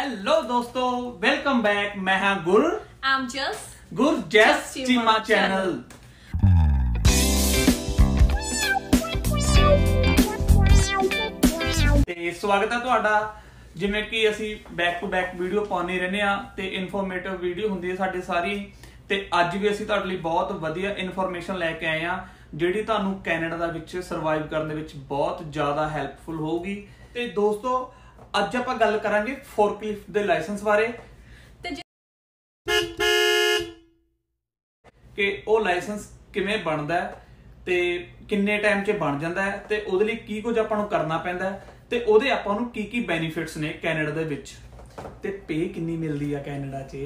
Welcome back ਮੈਂ ਹਾਂ Gur I'm just Gurjas Just Chima Chima channel. Channel ਤੇ ਸਵਾਗਤ ਹੈ ਤੁਹਾਡਾ। ਜਿਵੇਂ ਕਿ ਅਸੀਂ ਬੈਕ ਟੂ ਬੈਕ ਵੀਡੀਓ ਪਾਉਂਦੇ ਰਹਿੰਦੇ ਆ ਤੇ ਇਨਫੋਰਮੇਟਿਵ ਵੀਡੀਓ ਹੁੰਦੀ ਹੈ ਸਾਡੀ ਸਾਰੀ। ਤੇ ਅੱਜ ਵੀ ਅਸੀਂ ਤੁਹਾਡੇ ਲਈ ਬਹੁਤ ਵਧੀਆ ਇਨਫੋਰਮੇਸ਼ਨ ਲੈ ਕੇ ਆਏ ਆ ਜਿਹੜੀ ਤੁਹਾਨੂੰ ਕੈਨੇਡਾ ਦਾ ਵਿੱਚ ਸਰਵਾਈਵ ਕਰਨ ਦੇ ਵਿੱਚ ਬਹੁਤ ਜ਼ਿਆਦਾ ਹੈਲਪਫੁਲ ਹੋਊਗੀ। ਤੇ ਦੋਸਤੋ ਅੱਜ ਆਪਾਂ ਗੱਲ ਕਰਾਂਗੇ ਫੋਰਕਲਿਫਟ ਦੇ ਲਾਇਸੈਂਸ ਬਾਰੇ। ਤੇ ਕਿ ਉਹ ਲਾਇਸੈਂਸ ਕਿਵੇਂ ਬਣਦਾ ਹੈ ਤੇ ਕਿੰਨੇ ਟਾਈਮ 'ਚ ਬਣ ਜਾਂਦਾ ਹੈ ਤੇ ਉਹਦੇ ਲਈ ਕੀ ਕੁਝ ਆਪਾਂ ਨੂੰ ਕਰਨਾ ਪੈਂਦਾ ਹੈ ਤੇ ਉਹਦੇ ਆਪਾਂ ਨੂੰ ਕੀ ਕੀ ਬੈਨੀਫਿਟਸ ਨੇ ਕੈਨੇਡਾ ਦੇ ਵਿੱਚ। ਤੇ ਪੇ ਕਿੰਨੀ ਮਿਲਦੀ ਆ ਕੈਨੇਡਾ 'ਚ?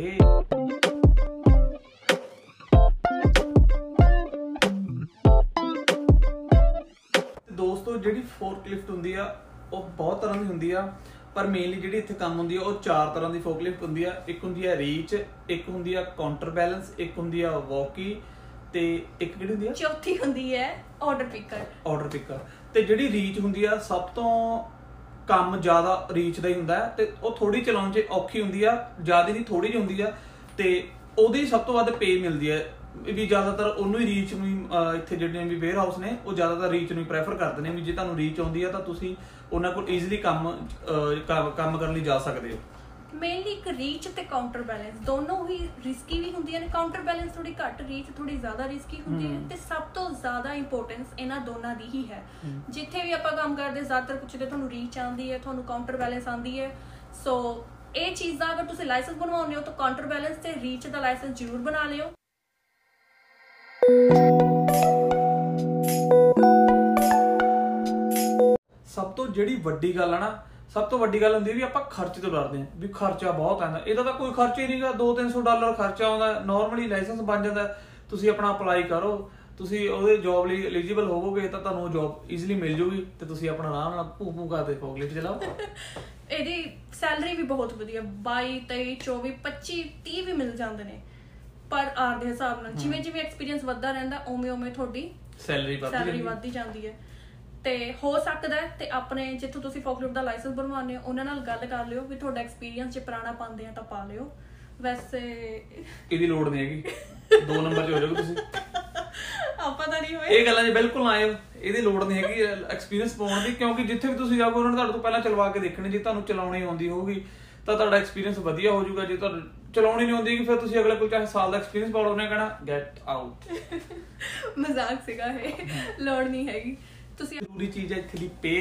ਦੋਸਤੋ ਜਿਹੜੀ ਫੋਰਕਲਿਫਟ ਹੁੰਦੀ ਆ ਉਹ ਬਹੁਤ ਤਰ੍ਹਾਂ ਦੀ ਹੁੰਦੀ ਆ ਪਰ ਮੇਨਲੀ ਜਿਹੜੀ ਇੱਥੇ ਕੰਮ ਹੁੰਦੀ ਆ ਉਹ ਚਾਰ ਤਰ੍ਹਾਂ ਦੀ ਫੋਰਕਲਿਫਟ ਹੁੰਦੀ ਆ। ਇੱਕ ਹੁੰਦੀ ਆ ਰੀਚ ਇੱਕ ਹੁੰਦੀ ਆ ਕਾਊਂਟਰ ਬੈਲੈਂਸ ਇੱਕ ਹੁੰਦੀ ਆ ਵਾਕੀ ਤੇ ਇੱਕ ਕਿਹੜੀ ਹੁੰਦੀ ਆ? ਚੌਥੀ ਹੁੰਦੀ ਹੈ ਆਰਡਰ ਪਿਕਰ ਆਰਡਰ ਪਿਕਰ ਤੇ ਜਿਹੜੀ ਰੀਚ ਹੁੰਦੀ ਆ ਸਭ ਤੋਂ ਕੰਮ ਜ਼ਿਆਦਾ ਰੀਚ ਦਾ ਹੀ ਹੁੰਦਾ ਹੈ। ਤੇ ਉਹ ਥੋੜੀ ਚਲਾਉਣ 'ਚ ਔਖੀ ਹੁੰਦੀ ਆ ਜ਼ਿਆਦਾ ਨਹੀਂ ਥੋੜੀ ਜਿਹੀ ਹੁੰਦੀ ਆ। ਤੇ ਉਹਦੀ ਸਭ ਤੋਂ ਵੱਧ ਪੇ ਮਿਲਦੀ ਹੈ। ਵੀ ਜ਼ਿਆਦਾਤਰ ਉਹਨੂੰ ਹੀ ਰੀਚ ਨੂੰ ਹੀ, ਇੱਥੇ ਜਿਹੜੇ ਵੀ ਵੇਅਰ ਹਾਊਸ ਨੇ ਉਹ ਜ਼ਿਆਦਾਤਰ ਰੀਚ ਨੂੰ ਹੀ ਪ੍ਰੈਫਰ ਕਰਦੇ ਨੇ ਵੀ ਜੇ ਤੁਹਾਨੂੰ ਰੀਚ ਆਉਂਦੀ ਆ ਤਾਂ ਤੁਸੀਂ ਉਹਨਾਂ ਕੋਲ ਈਜ਼ੀਲੀ ਕੰਮ ਕੰਮ- ਕਰਨ ਲਈ ਜਾ ਸਕਦੇ ਹੋ। ਮੇਨਲੀ ਇੱਕ ਰੀਚ ਤੇ ਕਾਊਂਟਰ ਬੈਲੈਂਸ ਦੋਨੋਂ ਹੀ ਰਿਸਕੀ ਵੀ ਹੁੰਦੀਆਂ ਨੇ। ਕਾਊਂਟਰ ਬੈਲੈਂਸ ਥੋੜੀ ਘੱਟ ਰੀਚ ਥੋੜੀ ਜ਼ਿਆਦਾ ਰਿਸਕੀ ਹੁੰਦੀ ਹੈ। ਤੇ ਸਭ ਤੋਂ ਜ਼ਿਆਦਾ ਇੰਪੋਰਟੈਂਸ ਇਹਨਾਂ ਦੋਨਾਂ ਦੀ ਹੀ ਹੈ। ਜਿੱਥੇ ਵੀ ਆਪਾਂ ਕੰਮ ਕਰਦੇ ਜ਼ਿਆਦਾਤਰ ਪੁੱਛਦੇ ਤੁਹਾਨੂੰ ਰੀਚ ਆਉਂਦੀ ਹੈ ਤੁਹਾਨੂੰ ਕਾਊਂਟਰ ਬੈਲੈਂਸ ਆਉਂਦੀ ਹੈ। ਸੋ ਇਹ ਚੀਜ਼ਾਂ ਅਗਰ ਤੁਸੀਂ ਲਾਇਸੈਂਸ ਬਣਵਾਉਂਦੇ ਹੋ ਤਾਂ ਕਾਊਂਟਰ ਬੈਲੈਂਸ ਤੇ ਰੀਚ ਦਾ ਲਾਇਸੈਂਸ ਜ਼ਰੂਰ ਬਣਾ ਲਿਓ। ਸਭ ਤੋਂ ਜਿਹੜੀ ਵੱਡੀ ਗੱਲ ਆ ਨਾ, ਸਭ ਤੋਂ ਵੱਡੀ ਗੱਲ ਹੁੰਦੀ ਵੀ ਆਪਾਂ ਖਰਚ ਤੋਂ ਡਰਦੇ ਹਾਂ ਵੀ ਖਰਚਾ ਬਹੁਤ ਆਉਂਦਾ। ਇਹਦਾ ਤਾਂ ਕੋਈ ਖਰਚਾ ਹੀ ਨਹੀਂਗਾ 2-300 ਡਾਲਰ ਖਰਚਾ ਆਉਂਦਾ ਨਾਰਮਲੀ ਲਾਇਸੈਂਸ ਬਣ ਜਾਂਦਾ, ਤੁਸੀਂ ਆਪਣਾ ਅਪਲਾਈ ਕਰੋ, ਤੁਸੀਂ ਉਹਦੇ ਜੌਬ ਲਈ ਐਲੀਜੀਬਲ ਹੋਵੋਗੇ ਤਾਂ ਤੁਹਾਨੂੰ ਜੌਬ ਈਜ਼ੀਲੀ ਮਿਲ ਜੂਗੀ ਤੇ ਤੁਸੀਂ ਆਪਣਾ ਆਰਾਮ ਨਾਲ ਭੂ ਭੂ ਕਰਦੇ ਫੋਗਲਿਫਟ ਚਲਾਓ। ਇਹਦੀ ਸੈਲਰੀ ਵੀ ਬਹੁਤ ਵਧੀਆ 22 23 24 25 30 ਵੀ ਮਿਲ ਜਾਂਦੇ ਨੇ। ਪਰ ਆਰ ਦੇ ਹਿਸਾਬ ਨਾਲ ਜਿਵੇਂ ਜਿਵੇਂ ਐਕਸਪੀਰੀਅੰਸ ਵੱਧਦਾ ਰਹਿੰਦਾ ਉਵੇਂ ਉਵੇਂ ਤੁਹਾਡੀ ਸੈਲਰੀ ਵੱਧ ਸੈਲਰੀ। ਵੱਧਦੀ ਜਾਂਦੀ ਹੈ। ਤੇ ਹੋ ਸਕਦਾ ਹੈ ਤੇ ਆਪਣੇ ਜਿੱਥੋਂ ਤੁਸੀਂ ਫੋਕਲਿਫਟ ਦਾ ਲਾਇਸੈਂਸ ਬਣਵਾਉਂਦੇ ਹੋ ਉਹਨਾਂ ਨਾਲ ਗੱਲ ਕਰ ਲਿਓ ਵੀ ਤੁਹਾਡਾ ਐਕਸਪੀਰੀਅੰਸ ਜੇ ਪੁਰਾਣਾ ਪਾਉਂਦੇ ਆ ਤਾਂ ਪਾ ਲਿਓ। ਵੈਸੇ ਇਹਦੀ ਲੋੜ ਨਹੀਂ ਹੈਗੀ। ਦੋ ਨੰਬਰ 'ਚ ਹੋ ਜਾਓਗੇ ਤੁਸੀਂ। ਆਪਾਂ ਤਾਂ ਨਹੀਂ ਹੋਏ। ਇਹ ਗੱਲਾਂ 'ਚ ਬਿਲਕੁਲ ਆਇਓ। ਇਹਦੀ ਲੋੜ ਨਹੀਂ ਹੈਗੀ ਐਕਸਪੀਰੀਅੰਸ ਪਾਉਣ ਦੀ ਕਿਉਂਕਿ ਜਿੱਥੇ ਵੀ ਤੁਸੀਂ ਜਾਓਗੇ ਉਹਨਾਂ ਨੇ ਤੁਹਾਡੇ ਤੋਂ ਪਹਿਲਾਂ ਚਲਵਾ ਕੇ ਦੇਖਣੀ ਜੇ ਤੁਹਾਨੂੰ ਚਲਾਉਣੀ ਆਉਂਦੀ ਹੋਊਗੀ ਤਾਂ ਤੁਹਾਡਾ ਐਕਸਪੀਰੀਅੰਸ ਵਧੀਆ ਹੋ ਜਾਊਗਾ ਜੇ ਤੁਹਾਨੂੰ ਚਲਾਉਣੀ ਨਹੀਂ ਆਉਂਦੀ ਫਿਰ ਤੁਸੀਂ ਅਗਲੇ ਕੋਲ ਚਾਹੇ ਸਾਲ ਦਾ ਐਕਸਪੀਰੀਅੰਸ ਪਾਉਣਾ ਉਹਨੇ ਕਹਿਣਾ ਗੈਟ ਆਊਟ ਮਜ਼ਾਕ ਸੀਗਾ ਇਹ। ਲੋੜ ਨਹੀਂ ਹੈਗੀ। ਤੁਸੀਂ ਜ਼ਰੂਰੀ ਚੀਜ਼ ਹੈ ਇੱਥੇ ਦੀ ਪੇ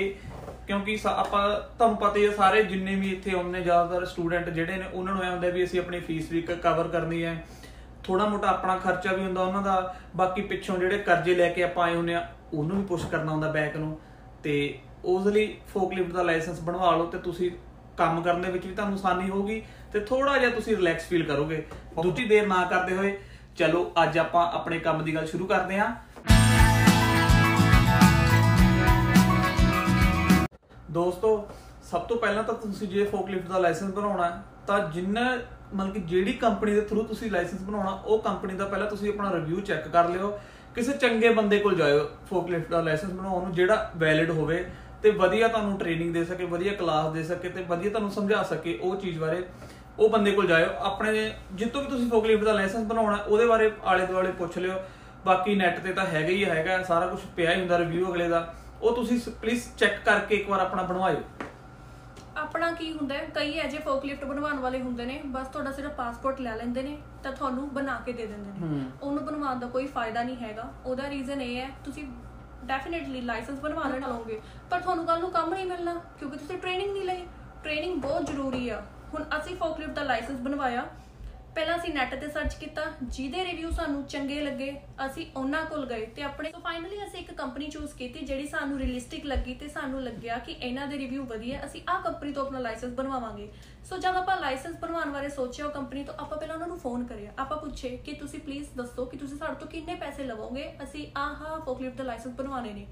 ਕਿਉਂਕਿ ਆਪਾਂ ਤੁਹਾਨੂੰ ਪਤਾ ਹੀ ਹੈ ਸਾਰੇ ਜਿੰਨੇ ਵੀ ਇੱਥੇ ਆਉਂਦੇ ਜ਼ਿਆਦਾਤਰ ਸਟੂਡੈਂਟ ਜਿਹੜੇ ਨੇ ਉਹਨਾਂ ਨੂੰ ਐ ਹੁੰਦਾ ਵੀ ਅਸੀਂ ਆਪਣੀ ਫੀਸ ਵੀ ਕਵਰ ਕਰਨੀ ਹੈ। ਥੋੜਾ ਮੋਟਾ ਆਪਣਾ ਖਰਚਾ ਵੀ ਹੁੰਦਾ ਉਹਨਾਂ ਦਾ ਬਾਕੀ ਪਿੱਛੋਂ ਜਿਹੜੇ ਕਰਜ਼ੇ ਲੈ ਕੇ ਆਪਾਂ ਆਏ ਹੁੰਦੇ ਆ ਉਹਨੂੰ ਵੀ ਪੁਸ਼ ਕਰਨਾ ਹੁੰਦਾ ਬੈਕ ਨੂੰ। ਤੇ ਉਸ ਲਈ ਫੋਕਲਿਫਟ ਦਾ ਲਾਇਸੈਂਸ ਬਣਵਾ ਲਓ ਤੇ ਤੁਸੀਂ ਕੰਮ ਕਰਨ ਦੇ ਵਿੱਚ ਵੀ ਤੁਹਾਨੂੰ ਆਸਾਨੀ ਹੋਊਗੀ ਤੇ ਥੋੜਾ ਜਿਹਾ ਤੁਸੀਂ ਰਿਲੈਕਸ ਫੀਲ ਕਰੋਗੇ। ਦੂਜੀ ਦੇਰ ਨਾ ਕਰਦੇ ਹੋਏ, ਚਲੋ ਅੱਜ ਆਪਾਂ ਆਪਣੇ ਕੰਮ ਦੀ ਗੱਲ ਸ਼ੁਰੂ ਕਰਦੇ ਹਾਂ। ਦੋਸਤੋ, ਸਭ ਤੋਂ ਪਹਿਲਾਂ ਤਾਂ ਤੁਸੀਂ ਜੇ ਫੋਕਲਿਫਟ ਦਾ ਲਾਇਸੈਂਸ ਬਣਾਉਣਾ ਤਾਂ ਜਿੰਨਾ ਮਤਲਬ ਕਿ ਜਿਹੜੀ ਕੰਪਨੀ ਦੇ ਥਰੂ ਤੁਸੀਂ ਲਾਇਸੈਂਸ ਬਣਾਉਣਾ, ਉਹ ਕੰਪਨੀ ਦਾ ਪਹਿਲਾਂ ਤੁਸੀਂ ਆਪਣਾ ਰਿਵਿਊ ਚੈੱਕ ਕਰ ਲਿਓ। ਕਿਸੇ ਚੰਗੇ ਬੰਦੇ ਕੋਲ ਜਾਇਓ ਫੋਕਲਿਫਟ ਦਾ ਲਾਇਸੈਂਸ ਬਣਾਉਣ ਨੂੰ, ਜਿਹੜਾ ਵੈਲਿਡ ਹੋਵੇ। ਤੇ ਵਧੀਆ ਤੁਹਾਨੂੰ ਟ੍ਰੇਨਿੰਗ ਦੇ ਸਕੇ ਵਧੀਆ ਕਲਾਸ ਦੇ ਸਕੇ ਤੇ ਵਧੀਆ ਤੁਹਾਨੂੰ ਸਮਝਾ ਸਕੇ ਉਹ ਚੀਜ਼ ਬਾਰੇ ਉਹ ਬੰਦੇ ਕੋਲ ਜਾਇਓ। ਆਪਣੇ ਜਿੱਤੋਂ ਵੀ ਤੁਸੀਂ ਫੋਕਲਿਫਟ ਦਾ ਲਾਇਸੈਂਸ ਬਣਾਉਣਾ ਉਹਦੇ ਬਾਰੇ ਆਲੇ ਦੁਆਲੇ ਪੁੱਛ ਲਿਓ। ਬਾਕੀ ਨੈਟ ਤੇ ਤਾਂ ਹੈਗਾ ਹੀ ਹੈਗਾ ਸਾਰਾ ਕੁਝ ਪਿਆ ਹੀ ਹੁੰਦਾ ਰਿਵਿਊ ਅਗਲੇ ਦਾ। ਉਹ ਤੁਸੀਂ ਪਲੀਜ਼ ਚੈੱਕ ਕਰਕੇ ਇੱਕ ਵਾਰ ਆਪਣਾ ਬਣਵਾਇਓ। ਆਪਣਾ ਕੀ ਹੁੰਦਾ ਹੈ? ਕਈ ਅਜੇ ਫੋਕਲਿਫਟ ਬਣਵਾਉਣ ਵਾਲੇ ਹੁੰਦੇ ਨੇ ਬਸ ਤੁਹਾਡਾ ਸਿਰਫ ਪਾਸਪੋਰਟ ਲੈ ਲੈਂਦੇ ਨੇ ਤਾਂ ਤੁਹਾਨੂੰ ਬਣਾ ਕੇ ਦੇ ਦਿੰਦੇ ਨੇ। ਉਹਨੂੰ ਬਣਵਾਉਣ ਦਾ ਕੋਈ ਫਾਇਦਾ ਨਹੀਂ ਹੈਗਾ। ਉਹਦਾ ਰੀਜ਼ਨ ਇਹ ਹੈ ਤੁਸੀਂ ਡੈਫੀਨਿਟਲੀ ਲਾਇਸੈਂਸ ਬਣਵਾ ਲੈਣਾ ਲਓਗੇ ਪਰ ਤੁਹਾਨੂੰ ਕੱਲ ਨੂੰ ਕੰਮ ਨਹੀਂ ਮਿਲਣਾ, ਕਿਉਂਕਿ ਤੁਸੀਂ ਟ੍ਰੇਨਿੰਗ ਨਹੀਂ ਲਈ। ਟ੍ਰੇਨਿੰਗ ਬਹੁਤ ਜ਼ਰੂਰੀ ਆ। ਹੁਣ ਅਸੀਂ ਫੋਕਲਿਫਟ ਦਾ ਲਾਇਸੈਂਸ ਬਣਵਾਇਆ। ਪਹਿਲਾਂ ਅਸੀਂ ਨੈਟ ਤੇ ਸਰਚ ਕੀਤਾ, ਜਿਹਦੇ ਰਿਵਿਊ ਸਾਨੂੰ ਚੰਗੇ ਲੱਗੇ, ਅਸੀਂ ਉਹਨਾਂ ਕੋਲ ਗਏ ਤੇ ਆਪਣੇ ਸੋ ਫਾਈਨਲੀ ਅਸੀਂ ਇੱਕ ਕੰਪਨੀ ਚੂਜ਼ ਕੀਤੀ ਜਿਹੜੀ ਸਾਨੂੰ ਰੀਅਲਿਸਟਿਕ ਲੱਗੀ ਤੇ ਸਾਨੂੰ ਲੱਗਿਆ ਕਿ ਇਹਨਾਂ ਦੇ ਰਿਵਿਊ ਵਧੀਆ, ਅਸੀਂ ਆਹ ਕੰਪਨੀ ਤੋਂ ਆਪਣਾ ਲਾਇਸੈਂਸ ਬਣਵਾਵਾਂਗੇ। ਸੋ ਜਦ ਆਪਾਂ ਲਾਇਸੈਂਸ ਬਣਵਾਉਣ ਬਾਰੇ ਸੋਚਿਆ ਉਹ ਕੰਪਨੀ ਤੋਂ, ਆਪਾਂ ਪਹਿਲਾਂ ਉਹਨਾਂ ਨੂੰ ਫੋਨ ਕਰਿਆ। ਆਪਾਂ ਪੁੱਛੇ ਕਿ ਤੁਸੀਂ ਪਲੀਜ਼ ਦੱਸੋ ਕਿ ਤੁਸੀਂ ਸਾਡੇ ਤੋਂ ਕਿੰਨੇ ਪੈਸੇ ਲਵੋਗੇ? ਅਸੀਂ ਆਹ ਫੋਕਲਿਫਟ ਦਾ ਲਾਇਸੈਂਸ ਬਣਵਾਉਣੇ ਨੇ।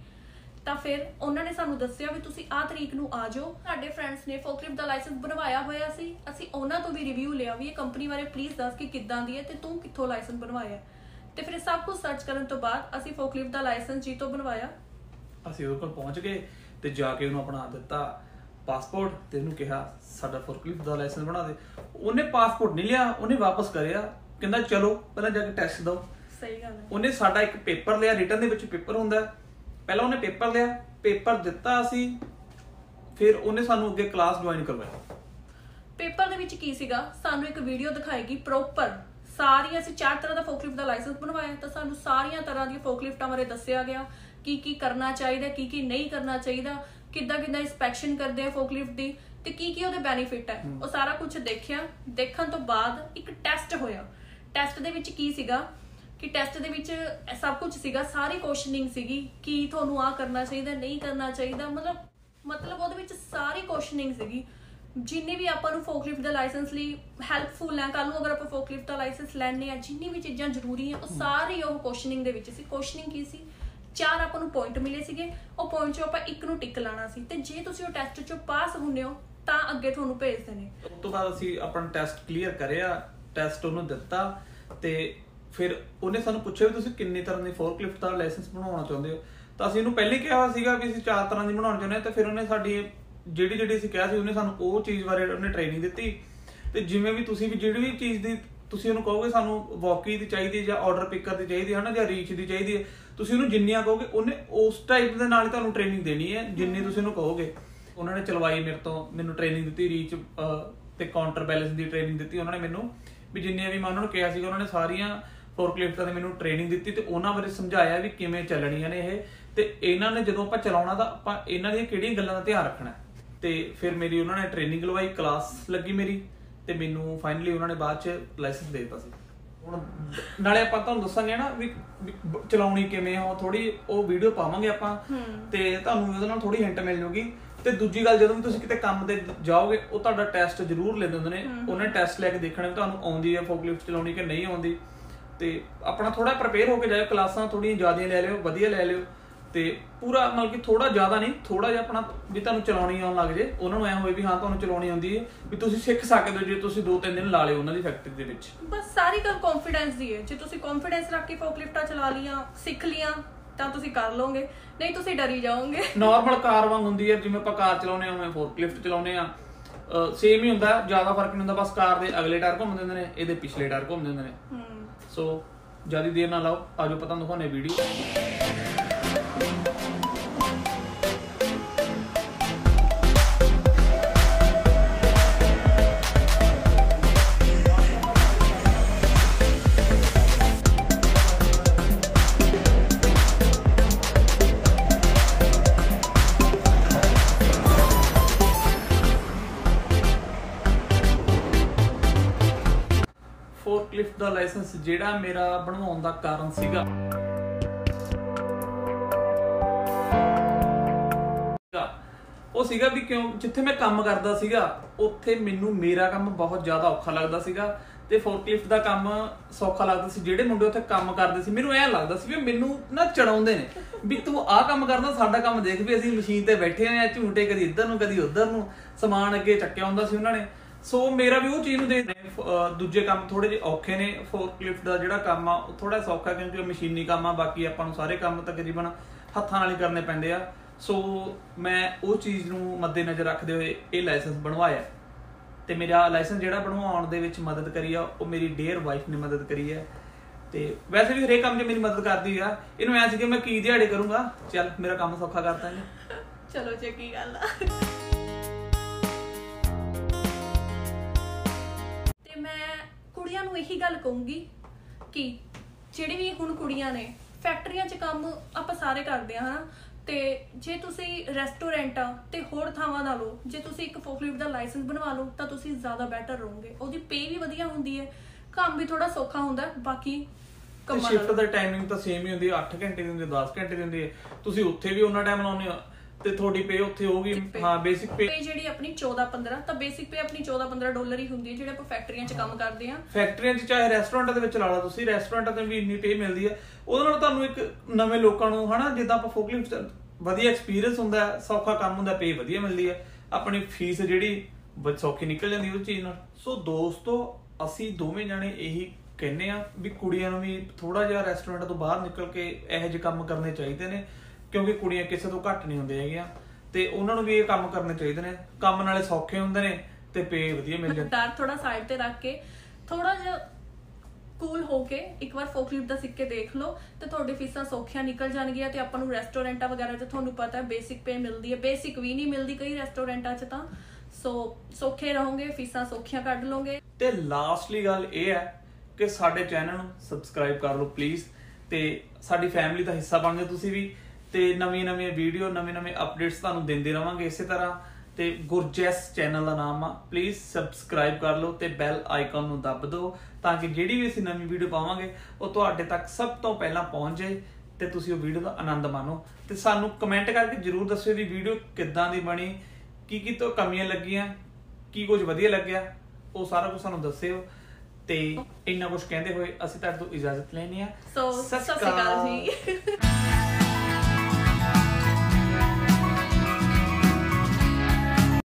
ਤਾਂ ਫਿਰ ਉਹਨਾਂ ਨੇ ਸਾਨੂੰ ਦੱਸਿਆ ਵੀ ਤੁਸੀਂ ਆਹ ਤਰੀਕ ਨੂੰ ਆ ਜਾਓ। ਸਾਡੇ ਫਰੈਂਡਸ ਨੇ ਫੋਕਲਿਫਟ ਦਾ ਲਾਇਸੈਂਸ ਬਣਵਾਇਆ ਹੋਇਆ ਸੀ। ਅਸੀਂ ਉਹਨਾਂ ਤੋਂ ਵੀ ਰਿਵਿਊ ਲਿਆ ਵੀ ਇਹ ਕੰਪਨੀ ਬਾਰੇ ਪਲੀਜ਼ ਦੱਸ ਕਿ ਕਿੱਦਾਂ ਦੀ ਹੈ ਤੇ ਤੂੰ ਕਿੱਥੋਂ ਲਾਇਸੈਂਸ ਬਣਵਾਇਆ। ਤੇ ਫਿਰ ਸਭ ਕੁਝ ਸਰਚ ਕਰਨ ਤੋਂ ਬਾਅਦ ਅਸੀਂ ਫੋਕਲਿਫਟ ਦਾ ਲਾਇਸੈਂਸ ਜੀ ਤੋਂ ਬਣਵਾਇਆ। ਅਸੀਂ ਉਹਦੇ ਕੋਲ ਪਹੁੰਚ ਗਏ ਤੇ ਜਾ ਕੇ ਉਹਨੂੰ ਆਪਣਾ ਦਿੱਤਾ ਪਾਸਪੋਰਟ ਤੇ ਉਹਨੂੰ ਕਿਹਾ ਸਾਡਾ ਫੋਰਕਲਿਫਟ ਦਾ ਲਾਇਸੈਂਸ ਬਣਾ ਦੇ। ਉਹਨੇ ਪਾਸਪੋਰਟ ਨਹੀਂ ਲਿਆ ਉਹਨੇ ਵਾਪਸ ਕਰਿਆ। ਕਹਿੰਦਾ ਚਲੋ ਪਹਿਲਾਂ ਜਾ ਕੇ ਟੈਸਟ ਦਿਓ। ਸਹੀ ਗੱਲ ਹੈ। ਉਹਨੇ ਸਾਡਾ ਇੱਕ ਪੇਪਰ ਲਿਆ ਰਿਟਰਨ ਦੇ ਵਿੱਚ ਪੇਪਰ ਹੁੰਦਾ। ਪਹਿਲਾਂ ਉਹਨੇ ਪੇਪਰ ਲਿਆ ਪੇਪਰ ਦਿੱਤਾ ਅਸੀਂ ਫਿਰ ਉਹਨੇ ਸਾਨੂੰ ਅੱਗੇ ਕਲਾਸ ਜੁਆਇਨ ਕਰਵਾਇਆ। ਪੇਪਰ ਦੇ ਵਿੱਚ ਕੀ ਸੀਗਾ? ਸਾਨੂੰ ਇੱਕ ਵੀਡੀਓ ਦਿਖਾਏਗੀ ਪ੍ਰੋਪਰ ਸਾਰੀਆਂ ਅਸੀਂ ਚਾਰ ਤਰ੍ਹਾਂ ਦਾ ਫੋਕਲਿਫਟ ਦਾ ਲਾਇਸੈਂਸ ਬਣਵਾਇਆ ਤਾਂ ਸਾਨੂੰ ਸਾਰੀਆਂ ਤਰ੍ਹਾਂ ਦੀਆਂ ਫੋਕਲਿਫਟਾਂ ਬਾਰੇ ਦੱਸਿਆ ਗਿਆ ਕੀ ਕੀ ਕਰਨਾ ਚਾਹੀਦਾ ਕੀ ਕੀ ਨਹੀਂ ਕਰਨਾ ਚਾਹੀਦਾ ਕਿੱਦਾਂ ਕਿੱਦਾਂ ਇਨਸਪੈਕਸ਼ਨ ਕਰਦੇ ਆ ਫੋਕਲਿਫਟ ਦੀ ਤੇ ਕੀ ਕੀ ਉਹਦੇ ਬੈਨੀਫਿਟ ਹੈ। ਉਹ ਸਾਰਾ ਕੁਝ ਦੇਖਿਆ। ਦੇਖਣ ਤੋਂ ਬਾਅਦ ਇੱਕ ਟੈਸਟ ਹੋਇਆ। ਟੈਸਟ ਦੇ ਵਿੱਚ ਕੀ ਸੀਗਾ? ਕਿ ਟੈਸਟ ਦੇ ਵਿੱਚ ਸਭ ਕੁਝ ਸੀਗਾ, ਸਾਰੀ ਕੁਐਸਚਨਿੰਗ ਸੀਗੀ ਕਿ ਤੁਹਾਨੂੰ ਆ ਕਰਨਾ ਚਾਹੀਦਾ, ਨਹੀਂ ਕਰਨਾ ਚਾਹੀਦਾ, ਮਤਲਬ ਮਤਲਬ ਉਹਦੇ ਵਿੱਚ ਸਾਰੀ ਕੁਐਸਚਨਿੰਗ ਸੀਗੀ। ਜਿੰਨੇ ਵੀ ਆਪਾਂ ਨੂੰ ਫੋਕਲਿਫਟ ਦਾ ਲਾਇਸੈਂਸ ਲਈ ਹੈਲਪਫੁਲ ਹੈ ਕੱਲ ਨੂੰ ਅਗਰ ਆਪਾਂ ਫੋਕਲਿਫਟ ਦਾ ਲਾਇਸੈਂਸ ਲੈਣੇ ਆ ਜਿੰਨੀ ਵੀ ਚੀਜ਼ਾਂ ਜ਼ਰੂਰੀ ਹੈ, ਉਹ ਸਾਰੀ ਉਹ ਕੁਐਸਚਨਿੰਗ ਦੇ ਵਿੱਚ ਸੀ। ਕੁਐਸਚਨਿੰਗ ਕੀ ਸੀ? ਚਾਰ ਆਪਾਂ ਨੂੰ ਪੁਆਇੰਟ ਮਿਲੇ ਸੀਗੇ, ਉਹ ਪੁਆਇੰਟ ਚੋਂ ਆਪਾਂ ਇੱਕ ਨੂੰ ਟਿਕ ਲਾਣਾ ਸੀ। ਤੇ ਜੇ ਤੁਸੀਂ ਉਹ ਟੈਸਟ ਚੋਂ ਪਾਸ ਹੁੰਦੇ ਹੋ, ਤਾਂ ਅੱਗੇ ਤੁਹਾਨੂੰ ਭੇਜਦੇ ਨੇ ਉਸ ਤੋਂ ਬਾਅਦ ਅਸੀਂ ਆਪਣਾ ਟੈਸਟ ਕਲੀਅਰ ਕਰਿਆ ਟੈਸਟ ਉਹਨੂੰ ਦਿੱਤਾ, ਤੇ ਫਿਰ ਉਹਨੇ ਸਾਨੂੰ ਪੁੱਛਿਆ ਵੀ ਤੁਸੀਂ ਕਿੰਨੀ ਤਰ੍ਹਾਂ ਦੀ ਫੋਰਕਲਿਫਟ ਦਾ ਲਾਇਸੈਂਸ ਬਣਾਉਣਾ ਚਾਹੁੰਦੇ ਹੋ? ਤਾਂ ਅਸੀਂ ਇਹਨੂੰ ਪਹਿਲੇ ਕਿਹਾ ਸੀਗਾ ਵੀ ਅਸੀਂ ਚਾਰ ਤਰ੍ਹਾਂ ਦੀ ਬਣਾਉਣਾ ਚਾਹੁੰਦੇ ਹਾਂ ਤੇ ਫਿਰ ਉਹਨੇ ਸਾਡੀ ਜਿਹੜੀ ਜਿਹੜੀ ਅਸੀਂ ਕਿਹਾ ਸੀ ਉਹਨੇ ਸਾਨੂੰ ਉਹ ਚੀਜ਼ ਬਾਰੇ ਉਹਨੇ ਟ੍ਰੇਨਿੰਗ ਦਿੱਤੀ। ਤੇ ਜਿਵੇਂ ਵੀ ਤੁਸੀਂ ਵੀ ਜਿਹੜੀ ਵੀ ਚੀਜ਼ ਦੀ ਤੁਸੀਂ ਉਹਨੂੰ ਕਹੋਗੇ ਸਾਨੂੰ ਵਾਕੀ ਦੀ ਚਾਹੀਦੀ ਜਾਂ ਆਰਡਰ ਪਿਕਰ ਦੀ ਚਾਹੀਦੀ ਹੈ ਨਾ ਜਾਂ ਰੀਚ ਦੀ ਚਾਹੀਦੀ ਹੈ ਤੁਸੀਂ ਉਹਨੂੰ ਜਿੰਨੀਆਂ ਕਹੋਗੇ ਉਹਨੇ ਉਸ ਟਾਈਪ ਦੇ ਨਾਲ ਤੁਹਾਨੂੰ ਟ੍ਰੇਨਿੰਗ ਦੇਣੀ ਹੈ ਜਿੰਨੀ ਤੁਸੀਂ ਉਹਨੂੰ ਕਹੋਗੇ। ਉਹਨਾਂ ਨੇ ਚਲਵਾਈ ਮੇਰੇ ਤੋਂ ਮੈਨੂੰ ਟ੍ਰੇਨਿੰਗ ਦਿੱਤੀ ਰੀਚ ਤੇ ਕਾਊਂਟਰ ਬੈਲੈਂਸ ਦੀ ਟ੍ਰੇਨਿੰਗ ਦਿੱਤੀ ਉਹਨਾਂ ਨੇ ਮੈਨੂੰ ਵੀ ਜਿੰਨੀਆਂ ਵੀ ਮੈਂ ਉਹਨਾਂ ਨੂੰ ਕਿਹਾ ਸੀਗਾ ਉਹਨਾਂ ਨੇ ਸਾਰੀਆਂ ਫੋਰਕਲਿਫਟਾਂ ਦੇ ਮੈਨੂੰ ਟ੍ਰੇਨਿੰਗ ਦਿੱਤੀ ਤੇ ਉਹਨਾਂ ਬਾਰੇ ਸਮਝਾਇਆ ਵੀ ਕਿਵੇਂ ਚੱਲਣੀਆਂ ਨੇ ਇਹ। ਤੇ ਇਹਨਾਂ ਨੇ ਜਦੋਂ ਆਪਾਂ ਚਲਾਉਣਾ ਤਾਂ ਆਪਾਂ ਇਹਨਾਂ ਦੀਆਂ ਕਿਹੜੀਆਂ ਗੱਲਾਂ ਦਾ ਧਿਆਨ ਰੱਖਣਾ। ਤੇ ਫਿਰ ਮੇਰੀ ਉਹਨਾਂ ਨੇ ਟ੍ਰੇਨਿੰਗ ਲਵਾਈ ਕਲਾਸ ਲੱਗੀ ਮੇਰੀ ਤੇ ਮੈਨੂੰ ਫਾਈਨਲੀ ਉਹਨਾਂ ਨੇ ਬਾਅਦ ਚ ਲਾਇਸੈਂਸ ਦੇ ਦਿੱਤਾ ਸੀ। ਹੁਣ ਨਾਲੇ ਆਪਾਂ ਤੁਹਾਨੂੰ ਦੱਸਾਂਗੇ ਨਾ ਵੀ ਚਲਾਉਣੀ ਕਿਵੇਂ ਆ ਥੋੜੀ ਉਹ ਵੀਡੀਓ ਪਾਵਾਂਗੇ ਆਪਾਂ ਤੇ ਤੁਹਾਨੂੰ ਉਹਦੇ ਨਾਲ ਥੋੜੀ ਹਿੰਟ ਮਿਲ ਜੂਗੀ। ਤੇ ਦੂਜੀ ਗੱਲ ਜਦੋਂ ਵੀ ਤੁਸੀਂ ਕਿਤੇ ਕੰਮ ਤੇ ਜਾਓਗੇ ਉਹ ਤੁਹਾਡਾ ਟੈਸਟ ਜ਼ਰੂਰ ਲੈਂਦੇ ਹੁੰਦੇ ਨੇ। ਉਹਨੇ ਟੈਸਟ ਲੈ ਕੇ ਦੇਖਣਾ ਤੁਹਾਨੂੰ ਆਉਂਦੀ ਹੈ ਫੋਕਲਿਫਟ ਚਲਾਉਣੀ ਕਿ ਨਹੀਂ ਆਉਂਦੀ। ਤੇ ਆਪਣਾ ਥੋੜਾ ਪ੍ਰਪੇਅਰ ਹੋ ਕੇ ਜਾਇਓ ਕਲਾਸਾਂ ਥੋੜੀਆਂ ਜ਼ਿਆਦੀਆਂ ਲੈ ਲਿਓ ਵਧੀਆ ਲੈ ਲਿਓ ਤੇ ਪੂਰਾ ਮਤਲਬ ਕਿ ਥੋੜਾ ਜ਼ਿਆਦਾ ਨਹੀਂ ਥੋੜਾ ਜਿਹਾ ਆਪਣਾ ਵੀ ਤੁਹਾਨੂੰ ਚਲਾਉਣੀ ਆਉਣ ਲੱਗ ਜੇ ਉਹਨਾਂ ਨੂੰ ਐ ਹੋਵੇ ਵੀ ਹਾਂ ਤੁਹਾਨੂੰ ਚਲਾਉਣੀ ਆਉਂਦੀ ਹੈ ਵੀ ਤੁਸੀਂ ਸਿੱਖ ਸਕਦੇ ਹੋ ਜੇ ਤੁਸੀਂ 2-3 ਦਿਨ ਲਾ ਲਿਓ ਉਹਨਾਂ ਦੀ ਫੈਕਟਰੀ ਦੇ ਵਿੱਚ। ਬਸ ਸਾਰੀ ਗੱਲ ਕੌਨਫੀਡੈਂਸ ਦੀ ਹੈ। ਜੇ ਤੁਸੀਂ ਕੌਨਫੀਡੈਂਸ ਰੱਖ ਕੇ ਫੋਕਲਿਫਟਾਂ ਚਲਾ ਲੀਆਂ ਸਿੱਖ ਲੀਆਂ ਤਾਂ ਤੁਸੀਂ ਕਰ ਲਓਗੇ। ਨਹੀਂ ਤੁਸੀਂ ਡਰੀ ਜਾਓਗੇ। ਨਾਰਮਲ ਕਾਰ ਵਾਂਗ ਹੁੰਦੀ ਹੈ ਜਿਵੇਂ ਆਪਾਂ ਕਾਰ ਚਲਾਉਂਦੇ ਆ ਉਵੇਂ ਫੋਰਕਲਿਫਟ ਚਲਾਉਂਦੇ ਆ ਸੇਮ ਹੀ ਹੁੰਦਾ ਜ਼ਿਆਦਾ ਫ਼ਰਕ ਨਹੀਂ ਹੁੰਦਾ ਬਸ ਕਾਰ ਦੇ ਅਗਲੇ ਟਾਇਰ ਘੁੰਮਦੇ ਹੁੰਦੇ ਨੇ ਇਹਦੇ ਪਿਛਲੇ ਟਾਇਰ ਘੁੰਮਦੇ ਹੁੰਦੇ ਨੇ। ਹੂੰ। ਸੋ ਜ਼ਿਆਦਾ ਦੇਰ ਨਾ ਲਾਓ ਆਜੋ ਪਤਾ ਦਿਖਾਉਣੇ ਵੀਡੀਓ ਦਾ ਲਾਇਸੈਂਸ ਜਿਹੜਾ ਮੇਰਾ ਬਣਵਾਉਣ ਦਾ ਕਾਰਨ ਸੀਗਾ। ਉਹ ਸੀਗਾ ਵੀ ਕਿਉਂ, ਜਿੱਥੇ ਮੈਂ ਕੰਮ ਕਰਦਾ ਸੀਗਾ, ਉੱਥੇ ਮੈਨੂੰ ਮੇਰਾ ਕੰਮ ਬਹੁਤ ਜ਼ਿਆਦਾ ਔਖਾ ਲੱਗਦਾ ਸੀਗਾ ਤੇ ਫੋਰਕਲਿਫਟ ਦਾ ਕੰਮ ਸੌਖਾ ਲੱਗਦਾ ਸੀ, ਜਿਹੜੇ ਮੁੰਡੇ ਉੱਥੇ ਕੰਮ ਕਰਦੇ ਸੀ, ਮੈਨੂੰ ਐਂ ਲੱਗਦਾ ਸੀ ਵੀ ਮੈਨੂੰ ਨਾ ਚੜਾਉਂਦੇ ਨੇ ਵੀ ਤੂੰ ਆਹ ਕੰਮ ਕਰਦਾ, ਸਾਡਾ ਕੰਮ ਦੇਖ ਵੀ ਅਸੀਂ ਮਸ਼ੀਨ ਤੇ ਬੈਠੇ ਆ ਝੂਟੇ ਕਦੀ ਇੱਧਰ ਨੂੰ, ਕਦੀ ਉੱਧਰ ਨੂੰ, ਸਮਾਨ ਅੱਗੇ ਚੱਕਿਆ ਹੁੰਦਾ ਸੀ ਉਹਨਾਂ ਨੇ। ਸੋ ਮੇਰਾ ਵੀ ਉਹ ਚੀਜ਼ ਨੂੰ ਦੇ ਦੂਜੇ ਕੰਮ ਥੋੜੇ ਜਿਹੇ ਔਖੇ ਨੇ ਫੋਰਕਲਿਫਟ ਦਾ ਜਿਹੜਾ ਕੰਮ ਆ, ਉਹ ਥੋੜਾ ਸੌਖਾ ਕਿਉਂਕਿ ਉਹ ਮਸ਼ੀਨੀ ਕੰਮ ਆ, ਬਾਕੀ ਆਪਾਂ ਨੂੰ ਸਾਰੇ ਕੰਮ ਤਕਰੀਬਨ ਹੱਥਾਂ ਨਾਲ ਹੀ ਕਰਨੇ ਪੈਂਦੇ ਆ। ਸੋ ਮੈਂ ਉਹ ਚੀਜ਼ ਨੂੰ ਮੱਦੇਨਜ਼ਰ ਰੱਖਦੇ ਹੋਏ ਇਹ ਲਾਇਸੈਂਸ ਬਣਵਾਇਆ। ਤੇ ਮੇਰਾ ਲਾਇਸੈਂਸ ਜਿਹੜਾ ਬਣਵਾਉਣ ਦੇ ਵਿੱਚ ਮਦਦ ਕਰੀ ਆ, ਉਹ ਮੇਰੀ ਡੀਅਰ ਵਾਈਫ ਨੇ ਮਦਦ ਕਰੀ ਹੈ ਤੇ ਵੈਸੇ ਵੀ ਹਰੇਕ ਕੰਮ 'ਚ ਮੇਰੀ ਮਦਦ ਕਰਦੀ ਆ। ਇਹਨੂੰ ਐਂ ਸੀ ਕਿ ਮੈਂ ਕੀ ਦਿਹਾੜੇ ਕਰੂੰਗਾ? ਚੱਲ, ਮੇਰਾ ਕੰਮ ਸੌਖਾ ਕਰਤਾ ਇਹਨੇ। ਚਲੋ ਜੇ, ਕੀ ਗੱਲ ਆ। ਕੁੜੀਆਂ ਨੂੰ ਇਹੀ ਗੱਲ ਕਹੂੰਗੀ ਕਿ ਜਿਹੜੀ ਵੀ ਹੁਣ ਕੁੜੀਆਂ ਨੇ ਫੈਕਟਰੀਆਂ 'ਚ ਕੰਮ ਆਪਾਂ ਸਾਰੇ ਕਰਦੇ ਆ ਹਨਾ? ਤੇ ਜੇ ਤੁਸੀਂ ਰੈਸਟੋਰੈਂਟ ਆ ਤੇ ਹੋਰ ਥਾਵਾਂ ਦਾ ਲਓ ਜੇ ਤੁਸੀਂ ਇੱਕ ਫੋਕਲਿਫਟ ਦਾ ਲਾਇਸੈਂਸ ਬਣਵਾ ਲਓ ਤਾਂ ਤੁਸੀਂ ਜ਼ਿਆਦਾ ਬੈਟਰ ਰਹੋਗੇ। ਉਹਦੀ ਪੇ ਵੀ ਵਧੀਆ ਹੁੰਦੀ ਹੈ ਕੰਮ ਵੀ ਥੋੜਾ ਸੌਖਾ ਹੁੰਦਾ ਬਾਕੀ ਤੇ ਕੰਮਾਂ ਸ਼ਿਫਟ ਦਾ ਟਾਈਮਿੰਗ ਤਾਂ ਸੇਮ ਹੀ ਹੁੰਦੀ ਹੈ 8 ਘੰਟੇ ਦੀ ਹੁੰਦੀ ਹੈ 10 ਘੰਟੇ ਦੀ ਹੁੰਦੀ ਹੈ। ਤੁਸੀਂ ਉੱਥੇ ਵੀ ਉਹਨਾਂ ਟਾਈਮ ਲਾਉਂਦੇ ਹੋ ਤੇ ਤੁਹਾਡੀ ਪੇ ਉੱਥੇ ਹੋਊਗੀ। Basic pay। ਹਾਂ ਬੇਸਿਕ ਪੇ ਪੇ ਜਿਹੜੀ ਆਪਣੀ 14 15 ਤਾਂ ਬੇਸਿਕ ਪੇ ਆਪਣੀ 14 15 ਡਾਲਰ ਹੀ ਹੁੰਦੀ ਹੈ ਜਿਹੜੇ ਆਪਾਂ ਫੈਕਟਰੀਆਂ 'ਚ ਕੰਮ ਕਰਦੇ ਆ ਫੈਕਟਰੀਆਂ 'ਚ ਚਾਹੇ ਰੈਸਟੋਰੈਂਟਾਂ ਦੇ ਵਿੱਚ ਲਾ ਲਓ ਤੁਸੀਂ ਰੈਸਟੋਰੈਂਟਾਂ ਤੇ ਵੀ ਇੰਨੀ ਪੇ ਮਿਲਦੀ ਹੈ। ਉਹਦੇ ਨਾਲ ਤੁਹਾਨੂੰ ਇੱਕ ਨਵੇਂ ਲੋਕਾਂ ਨੂੰ ਹਨਾ ਜਿੱਦਾਂ ਆਪਾਂ ਫੋਕਲਿਫਟ ਵਧੀਆ ਐਕਸਪੀਰੀਅੰਸ ਹੁੰਦਾ ਹੈ ਸੌਖਾ ਕੰਮ ਹੁੰਦਾ ਪੇ ਵਧੀਆ ਮਿਲਦੀ ਹੈ। ਆਪਣੀ ਫੀਸ ਜਿਹੜੀ ਬ- ਸੌਖੀ ਨਿਕਲ ਜਾਂਦੀ ਉਹ ਚੀਜ਼ ਨਾਲ। ਸੋ ਦੋਸਤੋ ਅਸੀਂ ਦੋਵੇਂ ਜਾਣੇ ਇਹੀ ਕਹਿੰਨੇ ਆ ਵੀ ਕੁੜੀਆਂ ਨੂੰ ਵੀ ਥੋੜਾ ਜਿਹਾ ਰੈਸਟੋਰੈਂਟ ਤੋਂ ਬਾਹਰ ਨਿਕਲ ਕੇ ਇਹੋ ਜਿਹੇ ਕੰਮ ਕਰਨੇ ਚਾਹੀਦੇ ਨੇ। ਕਿਉਂਕਿ ਕੁੜੀਆਂ ਕਿਸੇ ਤੋਂ ਘੱਟ ਨਹੀਂ ਹੁੰਦੀਆਂ ਹੈਗੀਆਂ। ਤੇ ਉਹਨਾਂ ਨੂੰ ਵੀ ਇਹ ਕੰਮ ਕਰਨੇ ਚਾਹੀਦੇ ਨੇ। ਕੰਮ ਨਾਲੇ ਸੌਖੇ ਹੁੰਦੇ ਨੇ ਤੇ ਪੇ ਵਧੀਆ ਮਿਲ ਜਾਂਦਾ। ਡਰ ਥੋੜਾ ਸਾਈਡ ਤੇ ਰੱਖ ਕੇ ਥੋੜਾ ਜਿਹਾ ਕੂਲ ਹੋ ਕੇ ਇੱਕ ਵਾਰ ਫੋਕਲਿਫਟ ਦਾ ਸਿੱਕੇ ਦੇਖ ਲਓ ਤੇ ਤੁਹਾਡੀ ਫੀਸਾਂ ਸੌਖੀਆਂ ਨਿਕਲ ਜਾਣਗੀਆਂ ਤੇ ਆਪਾਂ ਨੂੰ ਰੈਸਟੋਰੈਂਟਾਂ ਵਗੈਰਾ 'ਚ ਤੁਹਾਨੂੰ ਪਤਾ ਹੈ ਬੇਸਿਕ ਪੇ ਮਿਲਦੀ ਹੈ। ਬੇਸਿਕ ਵੀ ਨਹੀਂ ਮਿਲਦੀ ਕਈ ਰੈਸਟੋਰੈਂਟਾਂ 'ਚ ਤਾਂ। ਸੋ ਸੌਖੇ ਰਹੋਗੇ ਫੀਸਾਂ ਸੌਖੀਆਂ ਕੱਢ ਲਓਗੇ। ਤੇ ਲਾਸਟਲੀ ਗੱਲ ਇਹ ਹੈ ਕਿ ਸਾਡੇ ਚੈਨਲ ਨੂੰ ਸਬਸਕ੍ਰਾਈਬ ਕਰ ਲਓ ਪਲੀਜ਼ ਤੇ ਸਾਡੀ ਫੈਮਿਲੀ ਦਾ ਹਿੱਸਾ ਬਣ ਜਾਓ ਤੁਸੀਂ ਵੀ। ਤੇ ਨਵੀਆਂ ਨਵੀਆਂ ਵੀਡੀਓ ਨਵੇਂ ਨਵੇਂ ਅਪਡੇਟਸ ਤੁਹਾਨੂੰ ਦਿੰਦੇ ਰਵਾਂਗੇ ਇਸੇ ਤਰ੍ਹਾਂ। ਤੇ ਗੁਰਜੈਸ ਚੈਨਲ ਦਾ ਨਾਮ ਆ ਪਲੀਜ਼ ਸਬਸਕ੍ਰਾਈਬ ਕਰ ਲਓ ਤੇ ਬੈਲ ਆਈਕਨ ਨੂੰ ਦੱਬ ਦਿਓ ਤਾਂ ਕਿ ਜਿਹੜੀ ਵੀ ਅਸੀਂ ਨਵੀਂ ਵੀਡੀਓ ਪਾਵਾਂਗੇ ਉਹ ਤੁਹਾਡੇ ਤੱਕ ਸਭ ਤੋਂ ਪਹਿਲਾਂ ਪਹੁੰਚ ਜਾਏ ਤੇ ਤੁਸੀਂ ਉਹ ਵੀਡੀਓ ਦਾ ਆਨੰਦ ਮਾਣੋ। ਤੇ ਸਾਨੂੰ ਕਮੈਂਟ ਕਰਕੇ ਜਰੂਰ ਦੱਸਿਓ ਵੀ ਵੀਡੀਓ ਕਿੱਦਾਂ ਦੀ ਬਣੀ ਕੀ ਕੀ ਤੋਂ ਕਮੀਆਂ ਲੱਗੀਆਂ ਕੀ ਕੁਝ ਵਧੀਆ ਲੱਗਿਆ ਉਹ ਸਾਰਾ ਕੁਝ ਸਾਨੂੰ ਦੱਸਿਓ। ਤੇ ਇੰਨਾ ਕੁਝ ਕਹਿੰਦੇ ਹੋਏ ਅਸੀਂ ਤੁਹਾਡੇ ਤੋਂ ਇਜਾਜ਼ਤ ਲੈਣੀ ਆ ਸੋ ਸਤਿ ਸ਼੍ਰੀ ਅਕਾਲ ਜੀ।